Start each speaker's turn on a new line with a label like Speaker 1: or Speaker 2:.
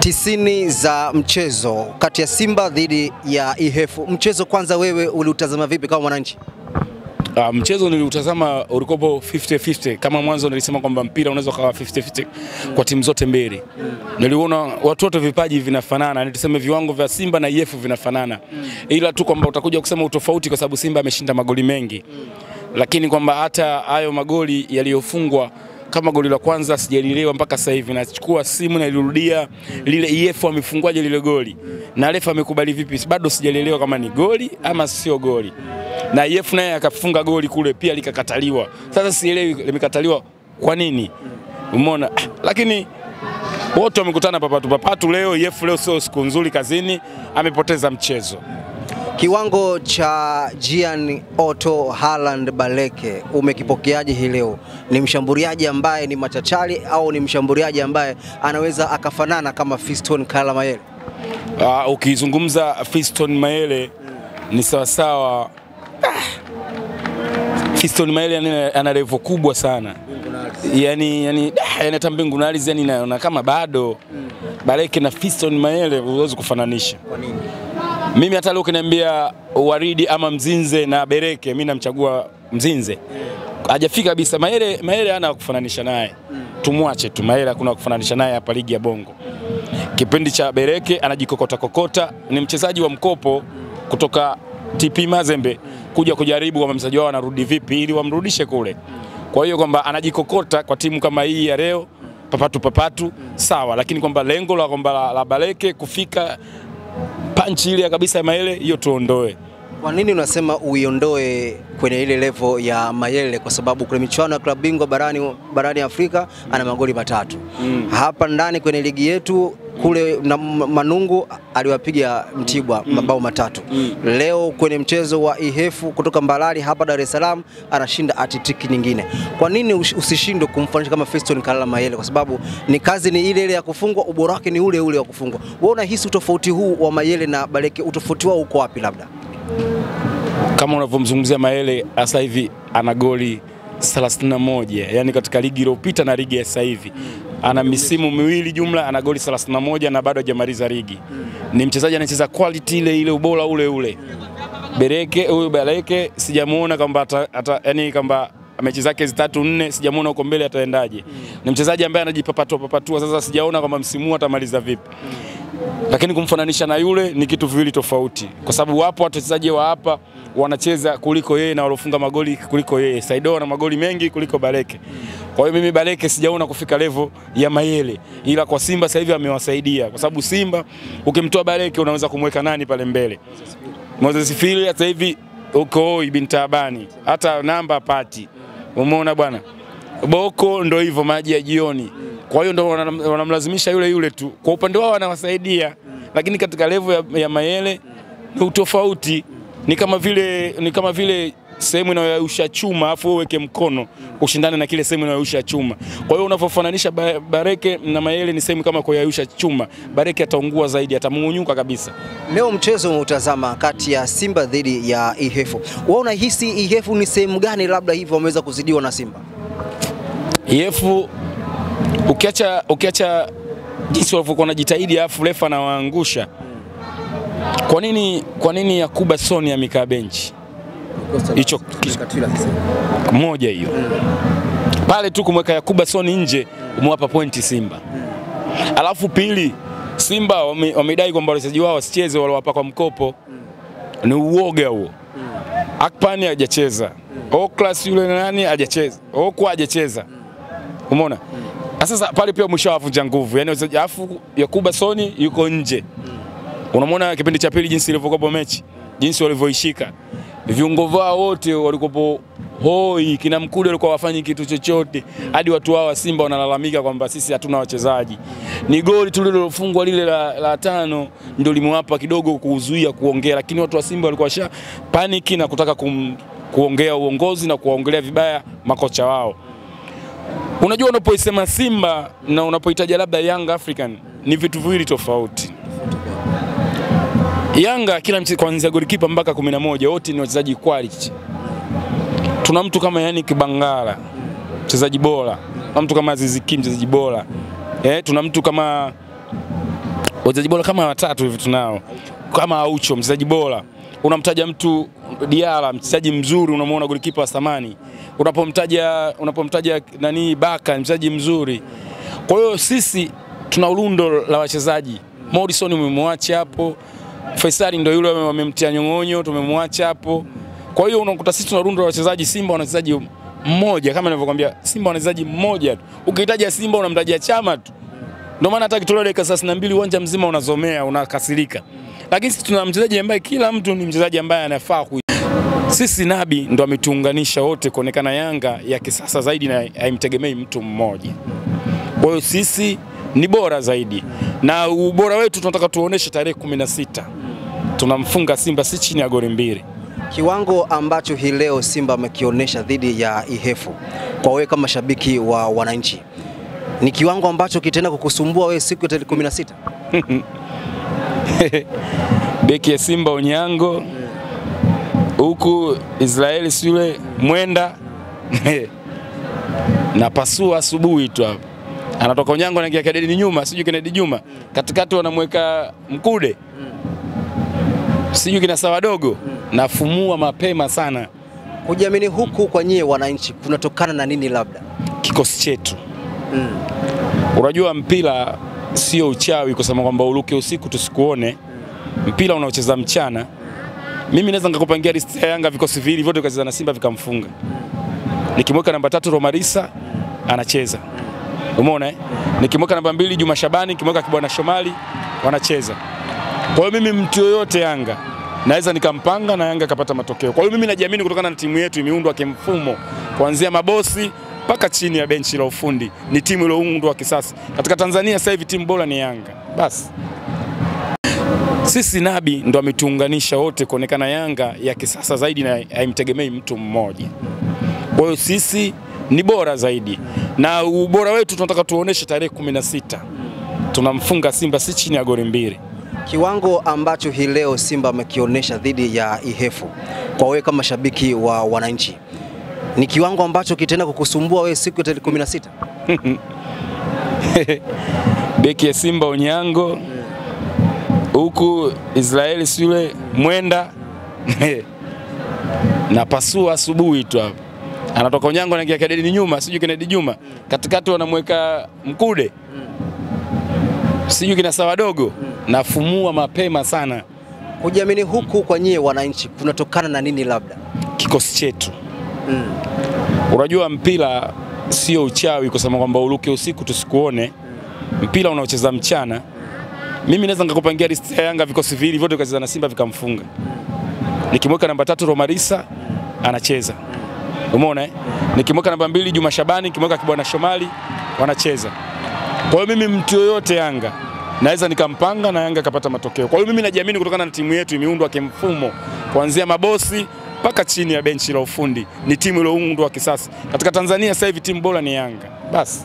Speaker 1: tisini za mchezo kati ya Simba dhidi ya Ihefu. Mchezo kwanza, wewe uliutazama vipi kama mwananchi?
Speaker 2: Uh, mchezo niliutazama ulikopo 50-50 kama mwanzo nilisema kwamba mpira unaweza ukawa 50-50 kwa timu zote mbili. Niliona watu wote vipaji vinafanana, nituseme viwango vya Simba na IF vinafanana, ila tu kwamba utakuja kusema utofauti kwa sababu Simba ameshinda magoli mengi, lakini kwamba hata hayo magoli yaliyofungwa kama goli la kwanza sijalielewa mpaka sasa hivi. Nachukua simu nalirudia lile EF amefungwaje lile goli na refa amekubali vipi, bado sijalielewa kama ni goli ama sio goli. Na EF naye akafunga goli kule pia likakataliwa. Sasa sielewi limekataliwa kwa nini, umeona? Lakini wote wamekutana papatu papatu leo. EF leo sio siku nzuri kazini, amepoteza mchezo.
Speaker 1: Kiwango cha Gian Otto Haaland Baleke umekipokeaje hii leo? Ni mshambuliaji ambaye ni machachari au ni mshambuliaji ambaye anaweza akafanana kama Fiston Kala Mayele?
Speaker 2: Uh, ukizungumza Fiston Mayele ni sawasawa. Ah, Fiston Mayele ana- ana level kubwa sana yani, yani, ah, yani hata mbingu na ardhi yani naona kama bado Baleke na Fiston Mayele huwezi kufananisha.
Speaker 1: Kwa nini?
Speaker 2: Mimi hata leo ukiniambia Waridi ama Mzinze na Bereke, mimi namchagua Mzinze. Hajafika kabisa. Mayele, Mayele hana kufananisha naye, tumwache tu Mayele, hakuna kufananisha naye hapa ligi ya Bongo. Kipindi cha Bereke anajikokota kokota, ni mchezaji wa mkopo kutoka TP Mazembe kuja kujaribu kwamba mchezaji wao anarudi vipi ili wamrudishe kule. Kwa hiyo kwamba anajikokota kwa timu kama hii ya leo papatu papatu sawa, lakini kwamba lengo la kwamba la, la Baleke kufika panchi ile kabisa ya Mayele hiyo tuondoe.
Speaker 1: Kwa nini unasema uiondoe kwenye ile level ya Mayele? Kwa sababu kwenye michuano ya klabu bingwa barani, barani Afrika ana magoli matatu
Speaker 2: Mm.
Speaker 1: hapa ndani kwenye ligi yetu kule na Manungu aliwapiga Mtibwa mm. mabao matatu. mm. Leo kwenye mchezo wa Ihefu kutoka Mbalali hapa Dar es Salaam anashinda atitiki nyingine. Kwa nini usishindwe kumfananisha kama Fiston Kalala Mayele? Kwa sababu ni kazi ni ile ile ya kufungwa, ubora wake ni ule ule wa kufungwa. Wewe unahisi utofauti huu wa Mayele na Baleke, utofauti wao uko wapi labda?
Speaker 2: Kama unavyomzungumzia Mayele sasa hivi ana goli 31, yani katika ligi iliyopita na ligi ya sasa hivi ana misimu miwili jumla ana goli 31 na bado hajamaliza ligi. Ni mchezaji anacheza quality ile ile, ubora ule ule. Bereke huyu Bereke sijamuona kwamba yani kwamba mechi zake zitatu tatu nne sijamuona huko mbele ataendaje. Ni mchezaji ambaye anajipapatua papatua, sasa sijaona kwamba msimu atamaliza vipi lakini kumfananisha na yule ni kitu viwili tofauti, kwa sababu wapo wachezaji wa hapa wanacheza kuliko yeye na walofunga magoli kuliko yeye. Saido ana magoli mengi kuliko Baleke. Kwa hiyo mimi Baleke sijaona kufika level ya Mayele, ila kwa Simba sasa hivi amewasaidia, kwa sababu Simba ukimtoa Baleke unaweza kumweka nani pale mbele? Moses Fili sasa hivi uko ibn Tabani, hata namba pati. Umeona bwana, Boko ndo hivyo maji ya jioni. Kwa hiyo ndo wanamlazimisha yule yule tu. Kwa upande wao wanawasaidia, lakini katika level ya, ya Mayele ni utofauti. Ni kama vile ni kama vile sehemu inayoyusha chuma afu uweke mkono ushindane na kile sehemu inayoyusha chuma. Kwa hiyo unavyofananisha Bareke na Mayele ni sehemu kama kuyayusha chuma. Bareke ataungua zaidi, atamung'unyuka kabisa.
Speaker 1: Leo mchezo umeutazama kati ya Simba dhidi ya Ihefu. Wewe unahisi Ihefu ni sehemu gani labda hivyo wameweza kuzidiwa na Simba?
Speaker 2: Ihefu ukiacha ukiacha jinsi walivyokuwa wanajitahidi afu refa anawaangusha. Kwa nini kwa nini Yakuba Soni amekaa benchi? Hicho moja hiyo. Pale tu kumweka Yakuba Soni nje umewapa pointi Simba. Alafu pili Simba wamedai kwamba wachezaji wao wasicheze waliwapa kwa mkopo. Ni uoga huo. Akpani hajacheza. Oklas yule nani hajacheza. Okwa hajacheza. Umeona? Na Sasa pale pia mwisho wavunja nguvu. Yaani alafu afu Yakuba Soni yuko nje. Unamwona kipindi cha pili jinsi ilivyokuwa mechi, jinsi walivyoishika. Viungo vao wote walikopo hoi, kina Mkude walikuwa wafanyi kitu chochote, hadi watu hao wa Simba wanalalamika kwamba sisi hatuna wachezaji. Ni goli tu lililofungwa lile la, la tano ndio limewapa kidogo kuzuia kuongea, lakini watu wa Simba walikuwa washa paniki na kutaka kum, kuongea uongozi na kuwaongelea vibaya makocha wao. Unajua, unapoisema Simba na unapoitaja labda Young African ni vitu viwili tofauti. Yanga kila mchezaji kuanzia golikipa mpaka 11 wote ni wachezaji quality. Tuna mtu kama Yannick Bangala mchezaji bora, tuna mtu kama Aziz Ki mchezaji bora, eh, tuna mtu kama wachezaji bora kama watatu hivi tunao, kama Aucho mchezaji bora, unamtaja mtu Diara mchezaji mzuri, unamwona golikipa wa thamani, unapomtaja unapomtaja nani Baka mchezaji mzuri. Kwa hiyo sisi tuna urundo la wachezaji. Morrison umemwacha hapo, Faisali ndio yule wamemtia nyong'onyo, tumemwacha hapo. Kwa hiyo unakuta sisi tuna rundo la wachezaji. Simba wana wachezaji mmoja, kama nilivyokuambia, Simba wana wachezaji mmoja tu. Ukihitaja Simba unamtajia Chama tu, ndio maana hata kitolewa dakika 32 uwanja mzima unazomea, unakasirika. Lakini sisi tuna mchezaji ambaye kila mtu ni mchezaji ambaye anafaa ku sisi Nabi ndo ametuunganisha wote kuonekana Yanga ya kisasa zaidi na haimtegemei mtu mmoja. Kwa hiyo sisi ni bora zaidi, na ubora wetu tunataka tuoneshe tarehe kumi na sita tunamfunga Simba si chini ya goli mbili.
Speaker 1: Kiwango ambacho hii leo Simba amekionyesha dhidi ya Ihefu, kwa wewe kama shabiki wa wananchi, ni kiwango ambacho kitaenda kukusumbua wewe siku ya tarehe 16?
Speaker 2: Beki ya Simba Onyango huku Israeli Sule mwenda na pasua asubuhi tu hapo, anatoka Onyango anaingia Kennedy nyuma, sijui Kennedy Juma katikati, wanamweka Mkude sijui kina sawa dogo, nafumua mapema sana.
Speaker 1: Kujiamini huku kwa nyie wananchi kunatokana na nini? Labda
Speaker 2: Kikosi chetu Unajua mpira sio uchawi kusema kwamba uluke usiku tusikuone. Mpira unaocheza mchana. Mimi naweza nikakupangia listi ya Yanga vikosi viwili vyote vikacheza na Simba vikamfunga. Nikimweka namba tatu Romarisa anacheza. Umeona eh? Nikimweka namba mbili Juma Shabani, nikimweka Kibwana Shomali wanacheza. Kwa hiyo mimi mtu yoyote Yanga naweza nikampanga na Yanga kapata matokeo. Kwa hiyo mimi najiamini kutokana na timu yetu imeundwa kimfumo kuanzia mabosi mpaka chini ya benchi la ufundi. Ni timu iliyoundwa kisasa. Katika Tanzania sasa hivi timu bora ni Yanga. Basi sisi Nabi ndo ametuunganisha wote kuonekana Yanga ya kisasa zaidi na haimtegemei mtu mmoja. Kwa hiyo sisi ni bora zaidi, na ubora wetu tunataka tuoneshe tarehe kumi na sita tunamfunga Simba si chini ya goli mbili.
Speaker 1: kiwango ambacho hii leo Simba amekionyesha dhidi ya Ihefu, kwa wewe kama shabiki wa wananchi, ni kiwango ambacho kitaenda kukusumbua wewe siku ya tarehe 16?
Speaker 2: Beki ya Simba unyango huku Israeli Sule mwenda na pasua asubuhi tu hapo, anatoka Unyango anaingia Kennedy nyuma, sijui Kennedy Juma katikati, wanamweka Mkude sijui kina sawa dogo, nafumua mapema sana.
Speaker 1: Kujiamini huku kwa nyie wananchi kunatokana na nini? Labda
Speaker 2: Kikosi chetu mm. Unajua mpira sio uchawi kusema kwamba uruke usiku tusikuone. Mpira unaocheza mchana. Mimi naweza nikakupangia list ya Yanga vikosi viwili vyote vikacheza na Simba vikamfunga. Nikimweka namba tatu Romarisa anacheza. Umeona eh? Nikimweka namba mbili Juma Shabani, nikimweka Kibwana Shomali wanacheza. Kwa hiyo mimi mtu yoyote Yanga naweza nikampanga na Yanga akapata matokeo. Kwa hiyo mimi najiamini kutokana na timu yetu imeundwa kimfumo kuanzia mabosi mpaka chini ya benchi la ufundi. Ni timu iliyoundwa kisasa. Katika Tanzania sasa hivi timu bora ni Yanga. Basi